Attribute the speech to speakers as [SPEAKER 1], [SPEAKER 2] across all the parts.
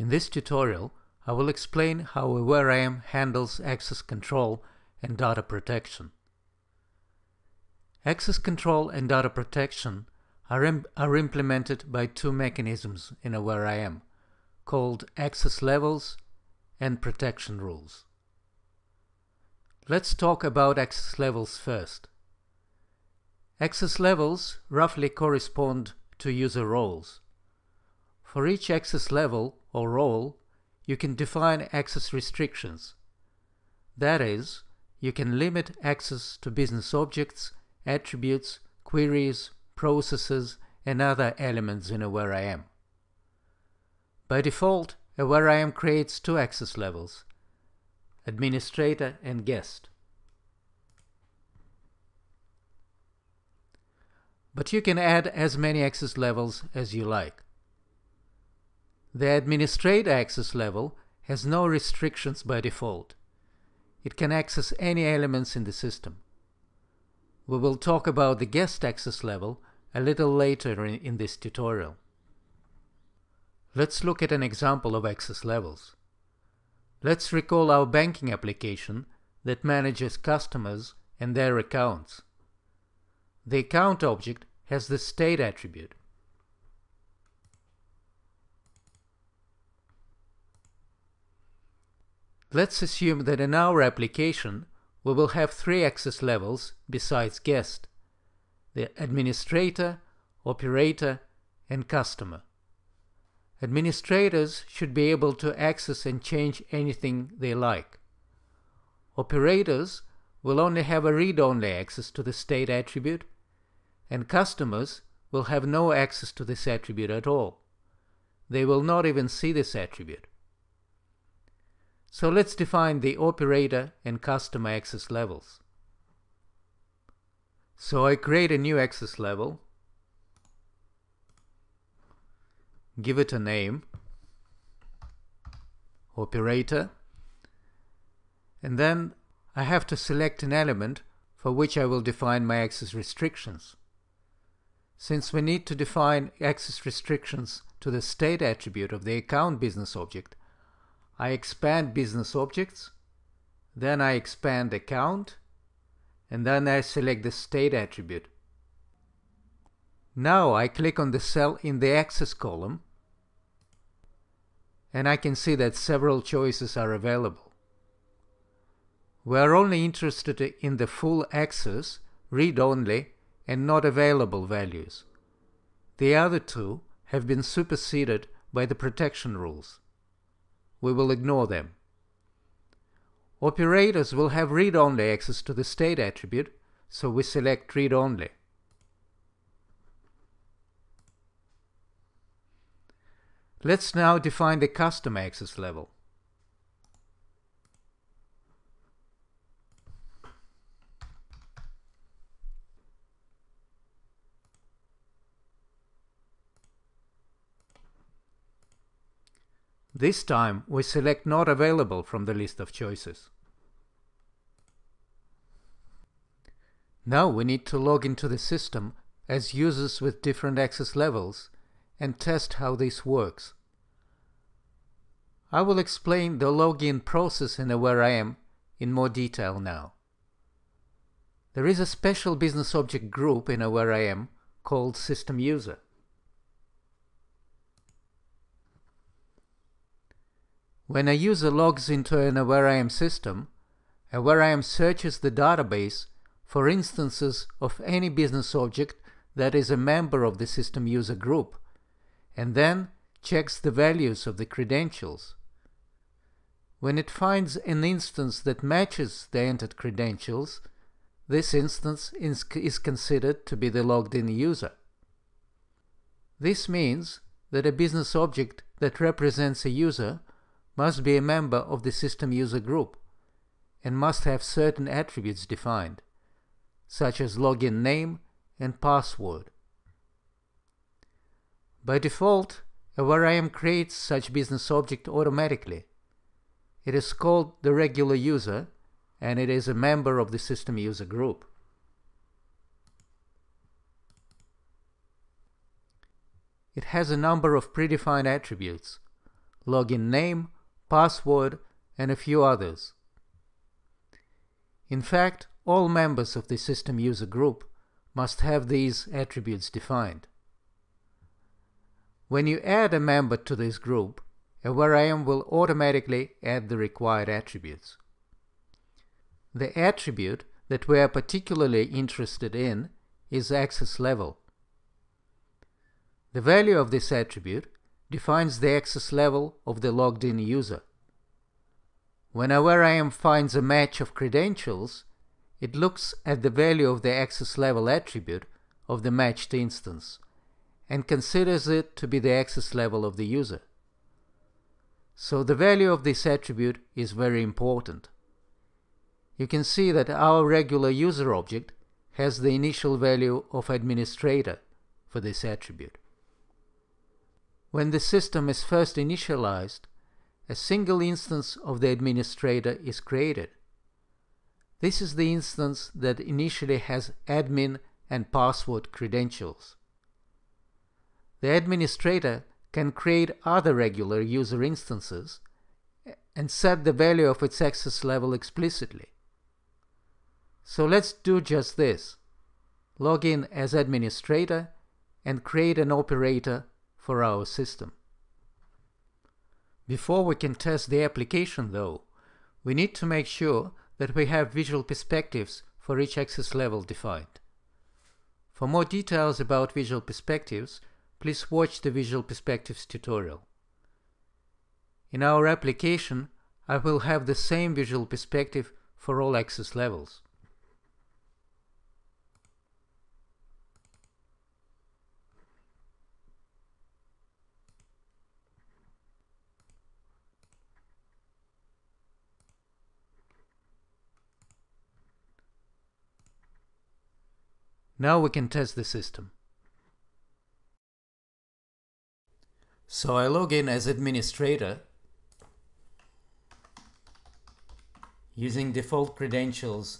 [SPEAKER 1] In this tutorial, I will explain how AwareIM handles access control and data protection. Access control and data protection are, Im are implemented by two mechanisms in AwareIM, called access levels and protection rules. Let's talk about access levels first. Access levels roughly correspond to user roles. For each access level or role, you can define access restrictions. That is, you can limit access to business objects, attributes, queries, processes, and other elements in AwareIM. By default, AwareIM creates two access levels, administrator and guest. But you can add as many access levels as you like. The administrator access level has no restrictions by default. It can access any elements in the system. We will talk about the guest access level a little later in, in this tutorial. Let's look at an example of access levels. Let's recall our banking application that manages customers and their accounts. The account object has the state attribute. Let's assume that in our application we will have three access levels besides guest, the administrator, operator, and customer. Administrators should be able to access and change anything they like. Operators will only have a read-only access to the state attribute, and customers will have no access to this attribute at all. They will not even see this attribute. So let's define the operator and customer access levels. So I create a new access level, give it a name, operator, and then I have to select an element for which I will define my access restrictions. Since we need to define access restrictions to the state attribute of the account business object, I expand business objects, then I expand account, and then I select the state attribute. Now I click on the cell in the access column, and I can see that several choices are available. We are only interested in the full access, read-only, and not available values. The other two have been superseded by the protection rules we will ignore them. Operators will have read-only access to the state attribute, so we select read-only. Let's now define the custom access level. This time we select not available from the list of choices. Now we need to log into the system as users with different access levels and test how this works. I will explain the login process in AwareIM in more detail now. There is a special business object group in AwareIM called System User. When a user logs into an AwareIM system, AwareIM searches the database for instances of any business object that is a member of the system user group, and then checks the values of the credentials. When it finds an instance that matches the entered credentials, this instance is considered to be the logged in user. This means that a business object that represents a user must be a member of the system user group and must have certain attributes defined, such as login name and password. By default, a AwareIM creates such business object automatically. It is called the regular user and it is a member of the system user group. It has a number of predefined attributes login name, password, and a few others. In fact, all members of the system user group must have these attributes defined. When you add a member to this group, AwareIM will automatically add the required attributes. The attribute that we are particularly interested in is access level. The value of this attribute defines the access level of the logged in user. When AwareIM finds a match of credentials, it looks at the value of the access level attribute of the matched instance and considers it to be the access level of the user. So the value of this attribute is very important. You can see that our regular user object has the initial value of administrator for this attribute. When the system is first initialized, a single instance of the administrator is created. This is the instance that initially has admin and password credentials. The administrator can create other regular user instances and set the value of its access level explicitly. So let's do just this. Log in as administrator and create an operator for our system. Before we can test the application though, we need to make sure that we have visual perspectives for each access level defined. For more details about visual perspectives, please watch the visual perspectives tutorial. In our application, I will have the same visual perspective for all access levels. Now we can test the system. So I log in as administrator using default credentials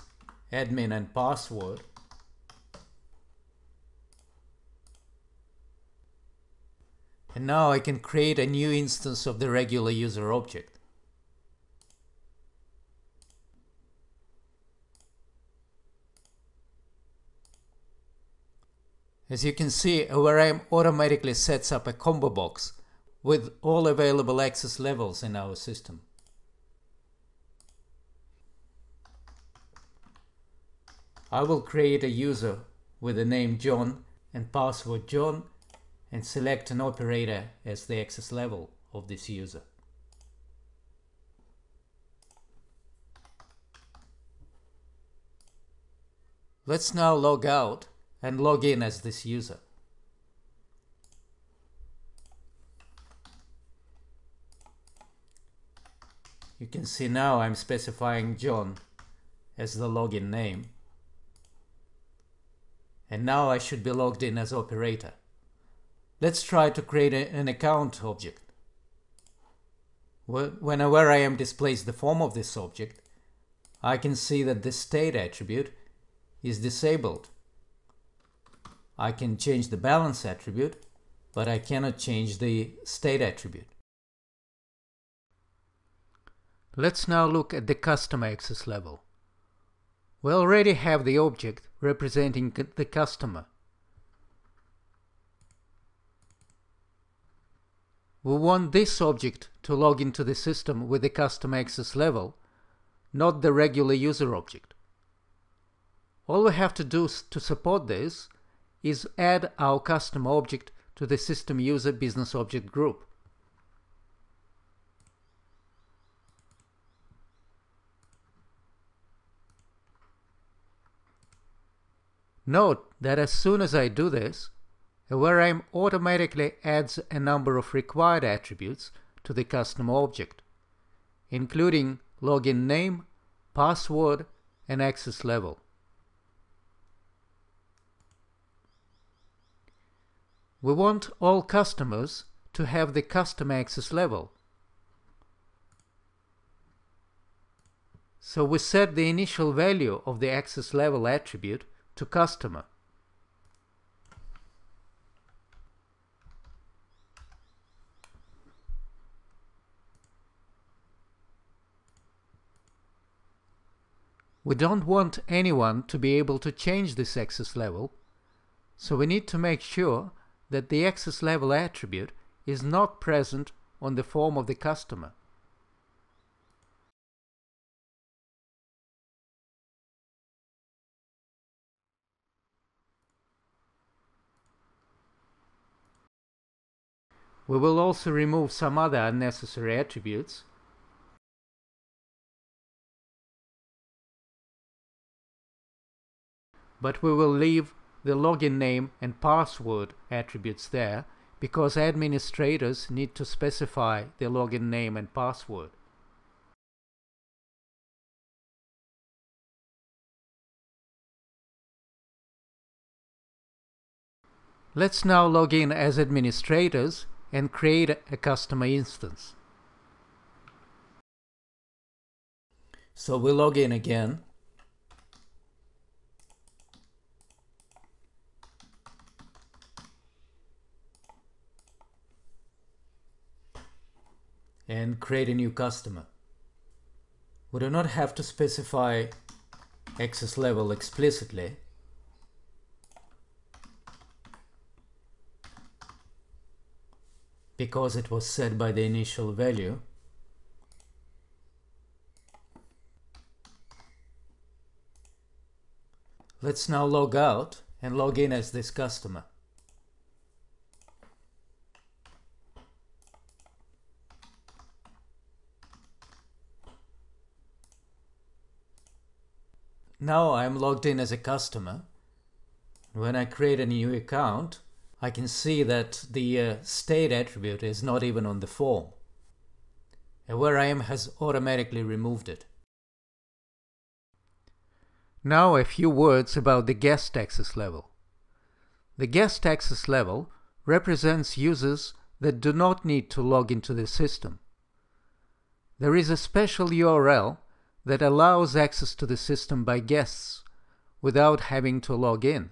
[SPEAKER 1] admin and password and now I can create a new instance of the regular user object. As you can see, AwareIM automatically sets up a combo box with all available access levels in our system. I will create a user with the name John and password John and select an operator as the access level of this user. Let's now log out and log in as this user. You can see now I'm specifying John as the login name. And now I should be logged in as operator. Let's try to create a, an account object. When AwareIM displays the form of this object, I can see that the state attribute is disabled I can change the balance attribute, but I cannot change the state attribute. Let's now look at the customer access level. We already have the object representing the customer. We want this object to log into the system with the customer access level, not the regular user object. All we have to do to support this is add our custom object to the system user business object group. Note that as soon as I do this, AwareIM automatically adds a number of required attributes to the custom object, including login name, password, and access level. We want all customers to have the custom access level. So we set the initial value of the access level attribute to customer. We don't want anyone to be able to change this access level, so we need to make sure that the access level attribute is not present on the form of the customer. We will also remove some other unnecessary attributes. But we will leave the login name and password attributes there because administrators need to specify the login name and password. Let's now log in as administrators and create a customer instance. So we log in again. And create a new customer. We do not have to specify access level explicitly because it was set by the initial value. Let's now log out and log in as this customer. Now I'm logged in as a customer. When I create a new account, I can see that the uh, state attribute is not even on the form. And AwareIM has automatically removed it. Now a few words about the guest access level. The guest access level represents users that do not need to log into the system. There is a special URL that allows access to the system by guests without having to log in.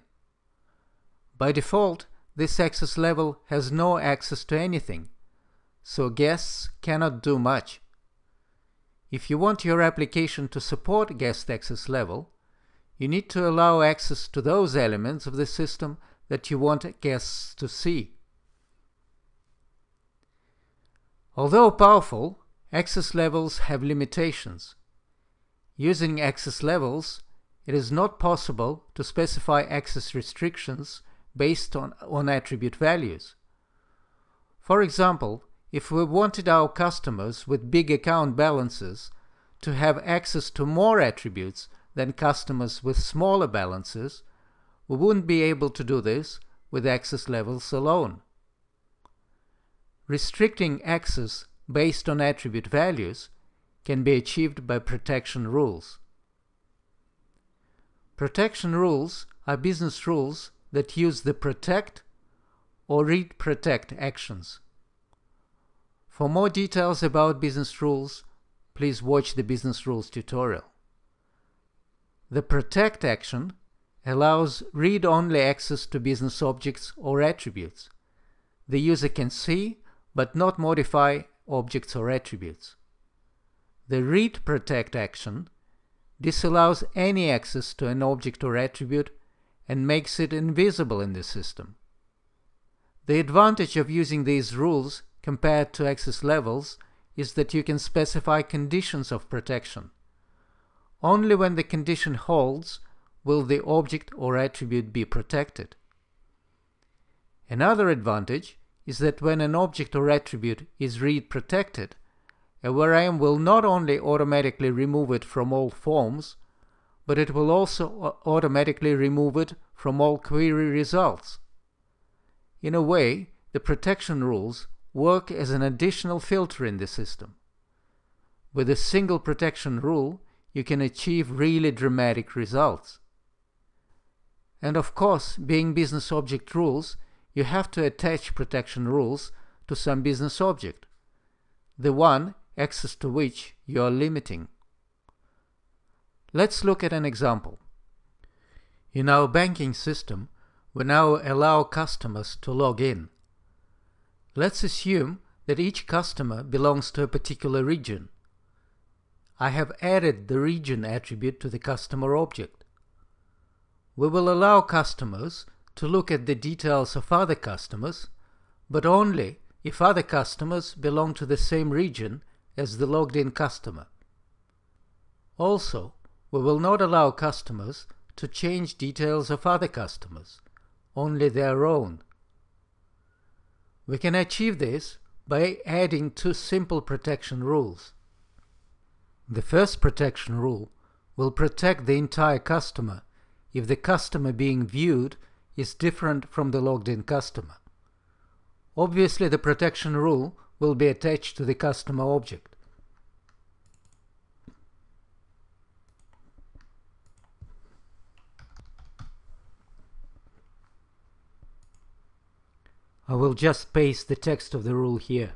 [SPEAKER 1] By default, this access level has no access to anything, so guests cannot do much. If you want your application to support guest access level, you need to allow access to those elements of the system that you want guests to see. Although powerful, access levels have limitations. Using access levels, it is not possible to specify access restrictions based on, on attribute values. For example, if we wanted our customers with big account balances to have access to more attributes than customers with smaller balances, we wouldn't be able to do this with access levels alone. Restricting access based on attribute values can be achieved by protection rules. Protection rules are business rules that use the protect or read protect actions. For more details about business rules, please watch the business rules tutorial. The protect action allows read-only access to business objects or attributes. The user can see but not modify objects or attributes. The read protect action disallows any access to an object or attribute and makes it invisible in the system. The advantage of using these rules compared to access levels is that you can specify conditions of protection. Only when the condition holds will the object or attribute be protected. Another advantage is that when an object or attribute is read protected, AwareIM will not only automatically remove it from all forms, but it will also automatically remove it from all query results. In a way, the protection rules work as an additional filter in the system. With a single protection rule, you can achieve really dramatic results. And of course, being business object rules, you have to attach protection rules to some business object, the one access to which you are limiting. Let's look at an example. In our banking system, we now allow customers to log in. Let's assume that each customer belongs to a particular region. I have added the region attribute to the customer object. We will allow customers to look at the details of other customers, but only if other customers belong to the same region as the logged in customer. Also, we will not allow customers to change details of other customers, only their own. We can achieve this by adding two simple protection rules. The first protection rule will protect the entire customer if the customer being viewed is different from the logged in customer. Obviously, the protection rule will be attached to the customer object. I will just paste the text of the rule here.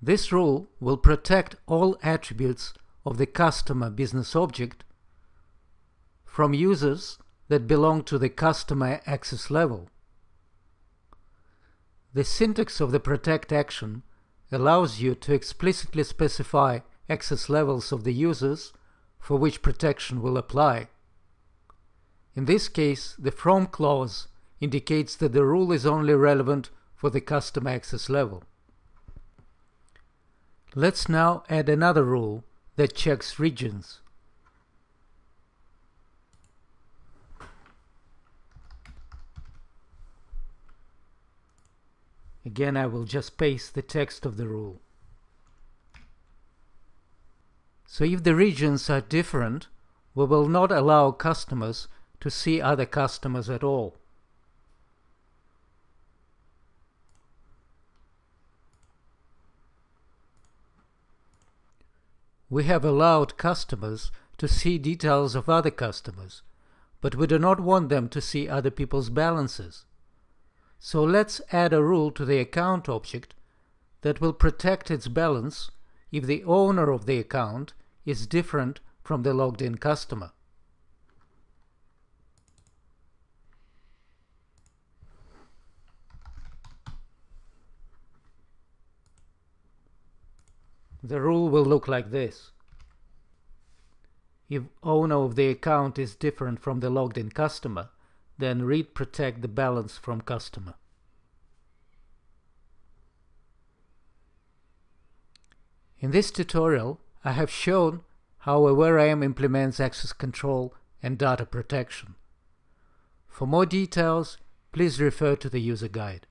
[SPEAKER 1] This rule will protect all attributes of the customer business object from users that belong to the customer access level. The syntax of the protect action allows you to explicitly specify access levels of the users for which protection will apply. In this case, the from clause indicates that the rule is only relevant for the custom access level. Let's now add another rule that checks regions. Again, I will just paste the text of the rule. So if the regions are different, we will not allow customers to see other customers at all. We have allowed customers to see details of other customers, but we do not want them to see other people's balances. So let's add a rule to the account object that will protect its balance if the owner of the account is different from the logged in customer. The rule will look like this. If owner of the account is different from the logged in customer, then read protect the balance from customer. In this tutorial, I have shown how AwareIM implements access control and data protection. For more details, please refer to the user guide.